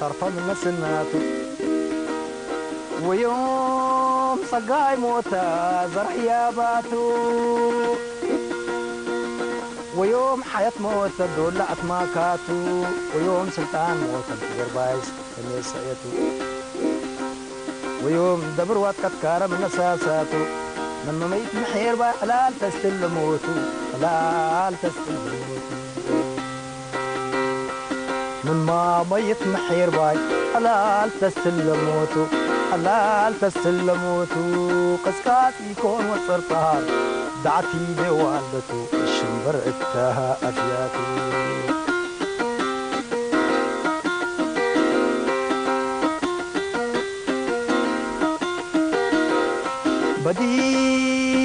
طرفة من مسناته ويوم صقاي موتا زرع ياباتو ويوم حياة موتا دولة أتماكاتو. ويوم سلطان موتا الفجر بايس كنيسيتو ويوم دبر وات كتكارة من أساساتو. من مميت محير باي حلال تستل موتو. حلال تستل موتو. من ما ميت محير باي. حلال تستل موتو حلال تستل موتو قسكات يكون وصر طهار دعتي بوالدتو. الشنبر اتها أفياتو بدير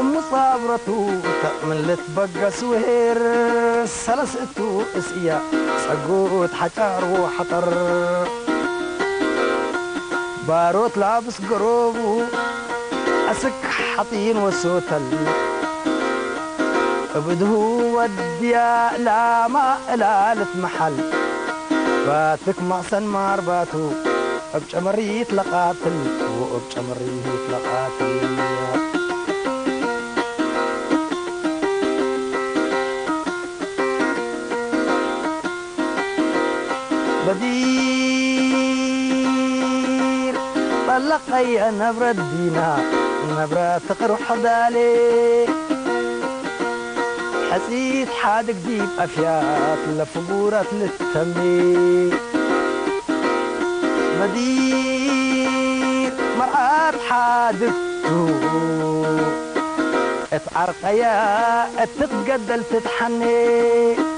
أم صابرته تأمن لتبقى سوير. سلسته اسئيا سقوت حجار وحطر. باروت لابس قروبه أسك حطين وسوتل. بدهو وديا لا ما لالت محل باتك معسن مارباتو بجمريت لقاتل. وبجمريت لقاتل. طلقي نبرة دينا نبرة تقرح دالي حسيت حادق ديب أفيات لفقورة للتمي مدير مرآت حادثته اتعرقيا تتقدل تتحني.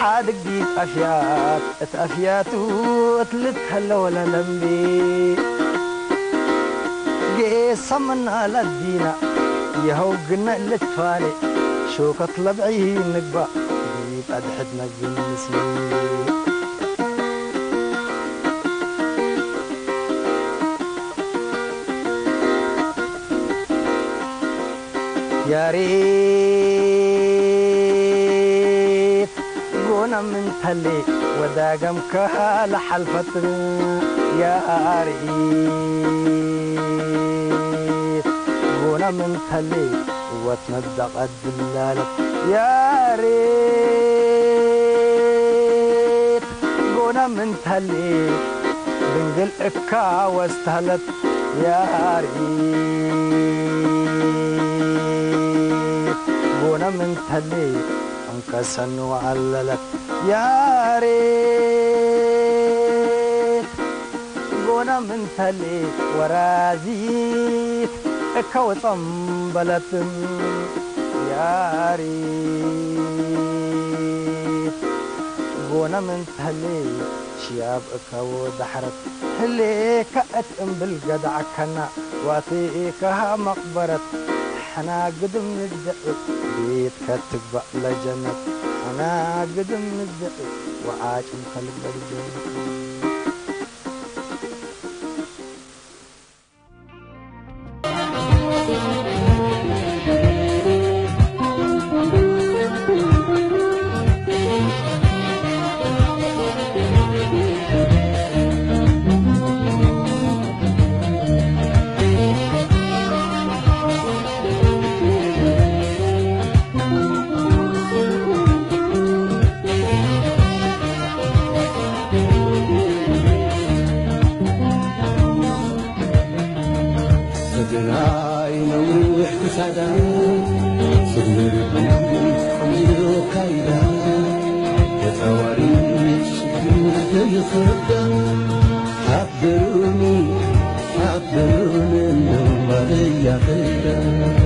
حادق ديب أفيات اتأفياتو تلتهلا ولا لمبي قيسا منا للدينا يهو قلنا لتفاني. شوكة لبعي نقبا ديب أدحدنا بالنسبة يا ريت من تلي وتندق الدلالة يا ريت. قونا من تلي بنقل إكا واستهلت يا ريت. قونا من تلي انكسن وعللت يا ريت قونا من تلي ورازيت كوطم بلتم يا ريت قونا من تلي شياب اكو دحرت هلي كأتم بالقدع كنا واتيكها مقبرة حنا قدم نزدق بيت كتب لجنة. حنا قدم نزدق وعاش مخلق لجنة يخربها حبروني حبروني انهم غيا غيرها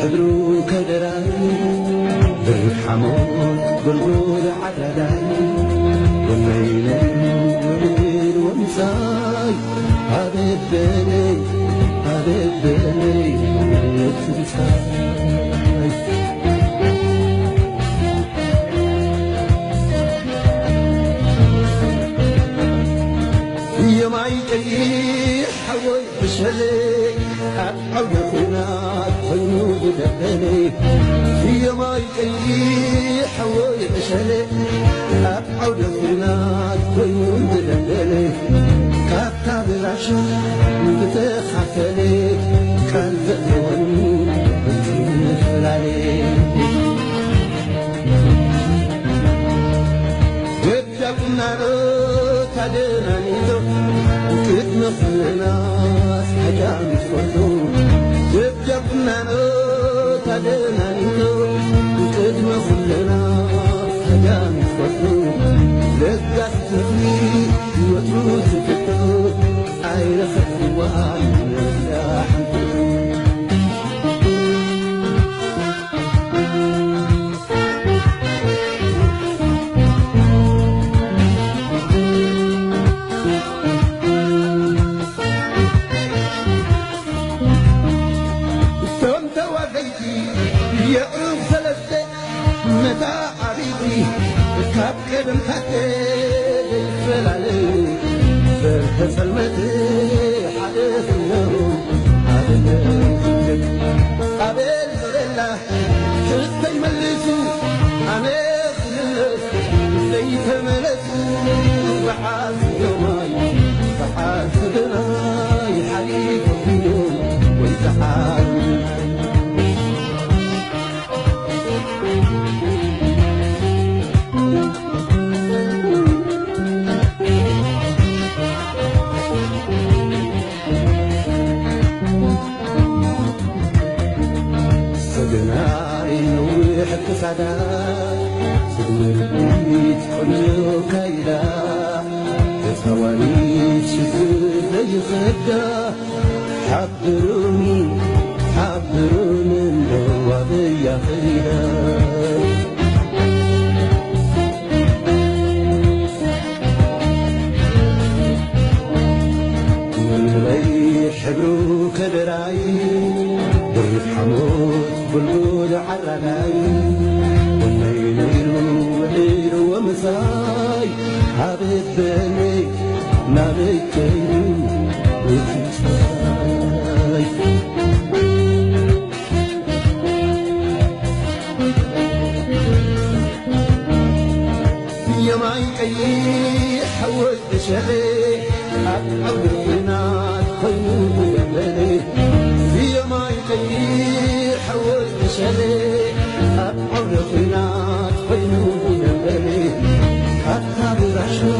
حبرو كدران بالحمود بالغوث عيني في ما يكلي حوي مشهلي أبعد الغنات ويود الهلي كابتا بالعشق بتخاف كان ذنون بتنفل عليك بدك نارو تدرني ذو. كتنفلنا حجام علينا النور وخدمة كلنا هدانا الفطور لقت تفني وتروح تكتور عيلة خطوة على الفلاح يا أنسلسة مدى عريضي كابكب محتي بالفلالي فرح سلمتي حدث النوم عبدك قبل لله شرطي ملسي أنا خلص زي تملسي بحاسب يومي بحاسب ناي حليف اليوم. وانت حاسب ክሳዳ ዝግምርቢት ቆንጆ ካይዳ ተፃዋሪት ሽግር ዘይኽዳ ሓብሩኒ ሓብሩን እንደዋብያ ኸይዳ بالك نارك يا معي حول شغلي عبرنا خيوط بلدي يا معي حول شغلي عبرنا خيوط بلدي حتى برشوق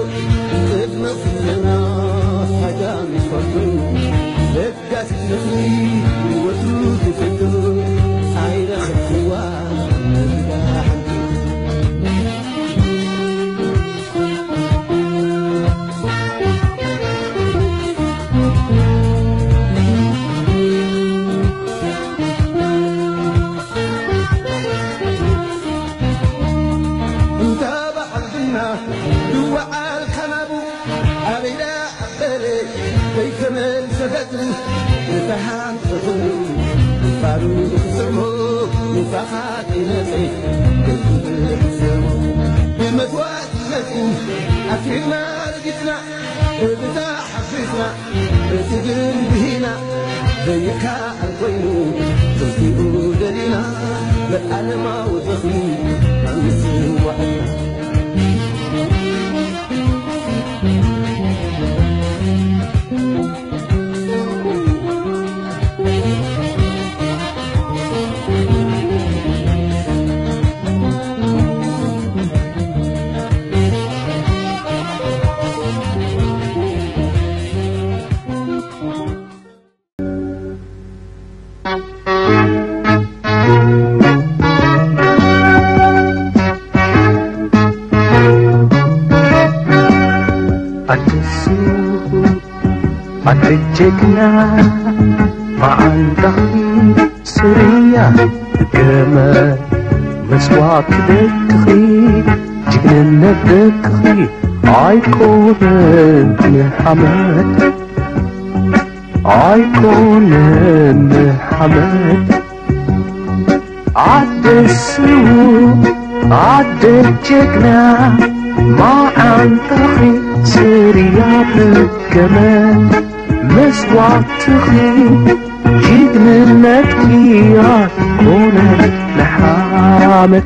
أبدا أبدا ويكمل سبته نفحان تطول نفارو سمو نفحات نسي كل سمو بمدوات نسي أكرنا رجتنا بتا حفظنا بتجن بهنا ضيقا القينو تسيبو دلنا للألم وتخمين أنسي وحدنا. አትጀግና በአንዳዊ ሱሪያ ገመ መስዋዕት ደክኺ ጅግንነት ደክኺ ኣይኮነን ንሓመድ ኣይኮነን ንሓመድ ዓደስው ዓደ ጀግና ማዓንጠኺ ስርያ مسوار تخين جيت من مكيار ونحامك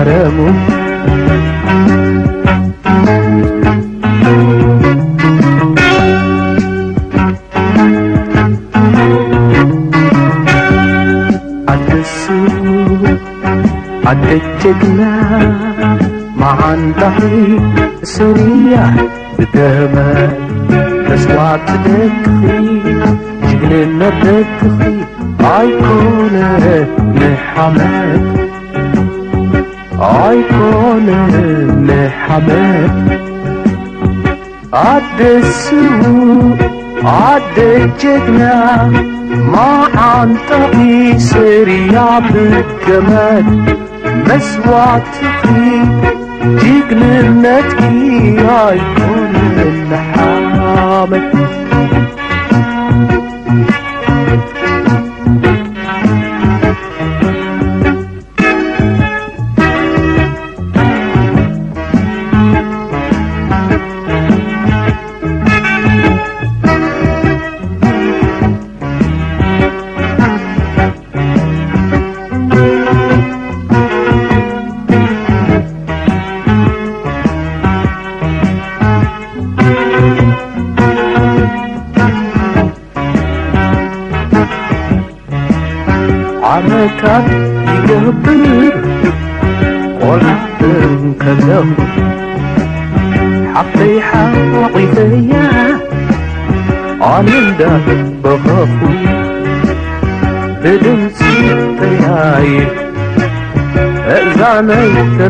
حرامه عدى السنين عدت جدنا مع ضحي سوريا تدخي جبلنا تدخي عيكونا نحمد أيقونة محمد عد السوق عد الجنة ما عن عنطقي سريع بالجمال مسوعتي تيجي نتكي أيقونة محمد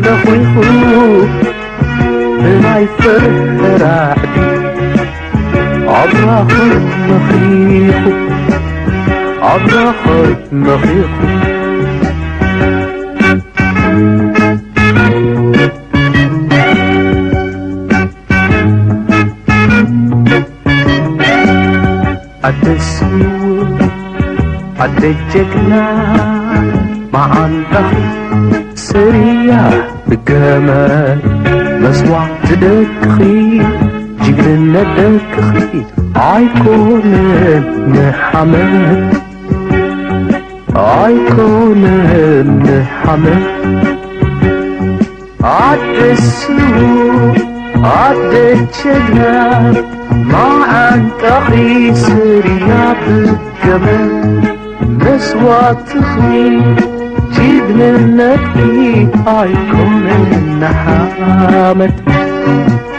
እዛነይ ተለኺኹ ብናይ ፍርሕራዕዲ ኣብራኽን መኺኹ أبرخت مخيخ أتسو أتجكنا مع انتخي سريع بجمال مسوع تدكخي جيجلنا دكخي عيكون نحمد عيكون نحمد عدسو عدتشنا مع انتخي سريع بالجمال مسوى تخي جيجلنا دكخي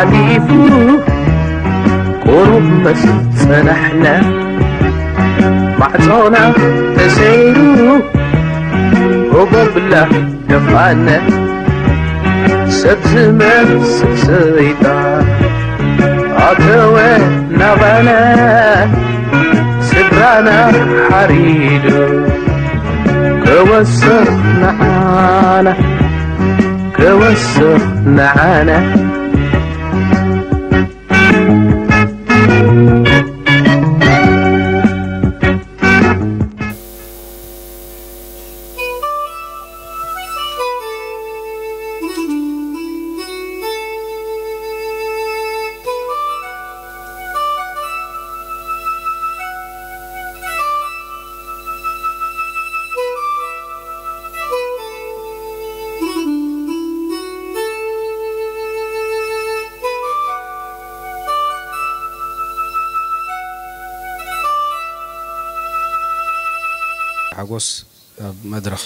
علي فلوس قرب مسجد سنحنا معطونا تسيرو وقر بالله نفعنا سبز ما سب سيطان عطوة نغنا سبرانا حريدو كوسخ معانا كوسر معانا ኣብ መድረኽ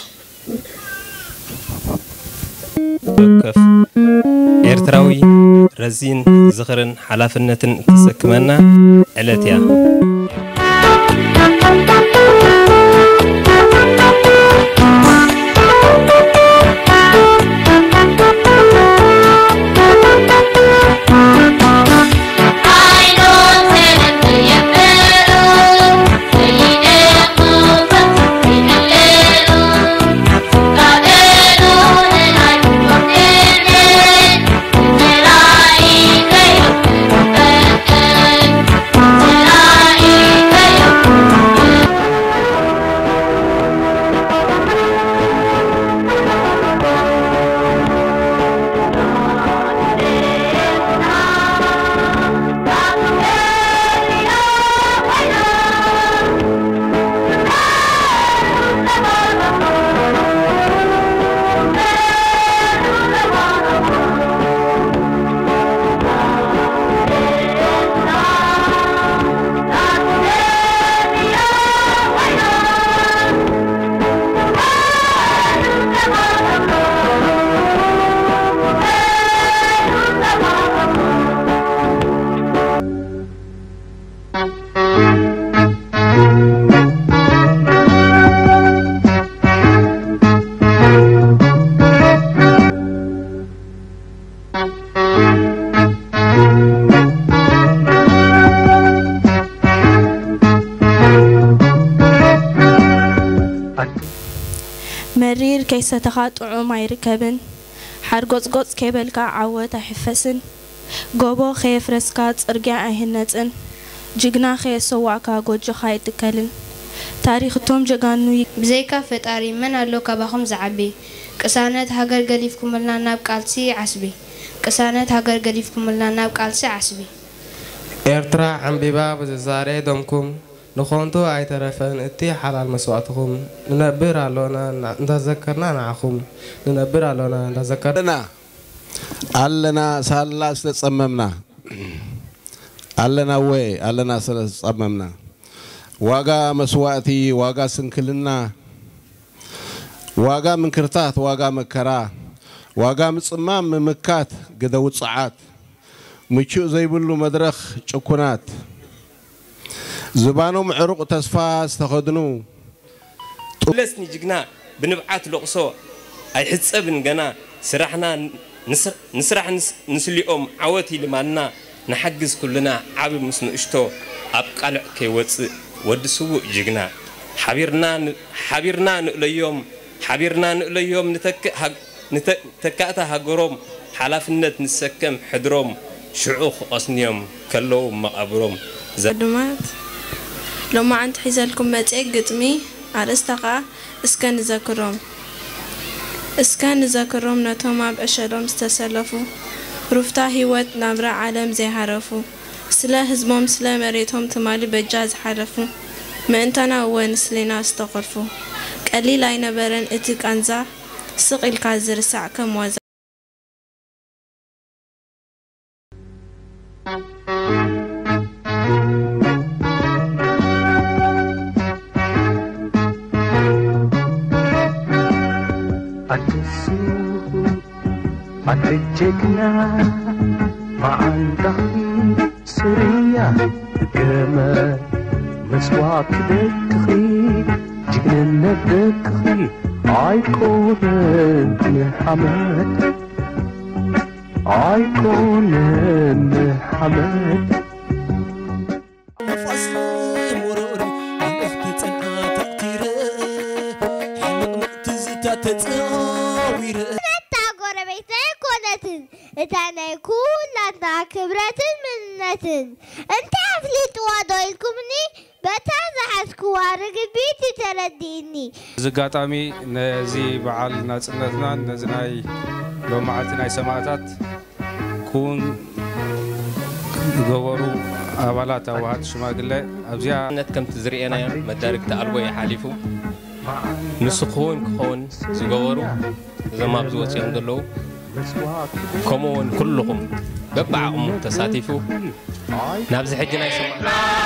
ወከፍ ኤርትራዊ ረዚን ዝኽርን ሓላፍነትን እትሰክመና ዕለት እያ መሪር ከይሰተኻ ጥዑም ኣይርከብን ሓርጎፅጎፅ ከይበልካ ዓወት ኣይሕፈስን ጎቦ ከየፍረስካ ፅርግያ ኣይህነፅን ጅግና ከየሰዋዕካ ጎጆኻ ኣይትከልን ታሪክቶም ጀጋኑ ብዘይካ ፈጣሪ መን ኣሎ ካባኹም ዝዓቢ ቅሳነት ሃገር ገሊፍኩምልና ናብ ቃልሲ ዓስቢ ቅሳነት ሃገር ገሊፍኩምልና ናብ ቃልሲ ዓስቢ ኤርትራ ዓንቢባ ብዝዛረየዶምኩም ንኾንቱ ኣይተረፈን። እቲ ሓላል መስዋዕትኹም ንነብር ኣሎና እንዳዘከርና ንዓኹም ንነብር ኣሎና እንዳዘከርና ኣለና። ሳላ ስለፀመምና ኣለና ወይ? ኣለና ስለፀመምና ዋጋ መስዋእቲ ዋጋ ስንክልና ዋጋ ምንክርታት ዋጋ መከራ ዋጋ ምፅማም ምምካት ግደ ውፅዓት ምቹእ ዘይብሉ መድረኽ ጭኩናት ዝባኖም ዕሩቕ ተስፋ ዝተኸድኑ ለስኒ ጅግና ብንብዓት ለቕሶ ኣይሕፀብን ገና ስራሕና ንስራሕ ንስሊኦም ዓወት ይልማልና ንሓግዝ ኩልና ዓብ ምስ ንእሽቶ ኣብ ቃልዕ ከይወፅእ ወዲ ስውእ ጅግና ሓቢርና ንእለዮም ሓቢርና ንእለዮም ንተካእታ ሃገሮም ሓላፍነት ንሰከም ሕድሮም ሽዑ ክቐስንዮም ከለዉ መቓብሮም ድማት ሎማዓንቲ ሒዘልኩም መፅአ ግጥሚ ኣርእስታ ከዓ እስከ ንዘክሮም እስከ ንዘክሮም ነቶም ኣብ ዕሸሎም ዝተሰለፉ ሩፍታ ህይወት ናብራ ዓለም ዘይሃረፉ ስለ ህዝቦም ስለ መሬቶም ትማሊ በጃ ዝሓለፉ ምእንተና እወ ንስሌና ዝተኸልፉ ቀሊል ኣይነበረን እቲ ቃንዛ ስቕ ኢልካ ዝርሳዕ ከም ዋዛ السوق أتجكنا معا تغني سوريا قمر مسواك دكخي جبنا دكخي أيقونة محمد أيقونة محمد እዚ ኣጋጣሚ ነዚ በዓል ናፅነትናን ነዚ ናይ ሎመዓልቲ ናይ ሰማዕታት ኩን ዝገበሩ ኣባላት ኣዋሃት ሽማግለ ኣብዚኣ ነት ከምቲ ዝርአናዮ መዳርግቲ ኣልቦ ይሓሊፉ ንሱ ክኸውን ክኸውን ዝገበሩ እዞም ኣብዚ ወፂኦም ዘለዉ ከምኡውን ኩልኹም በብዓቕሙ ተሳቲፉ ናብዚ ሕጂ ናይ ሰማዕታት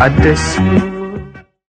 others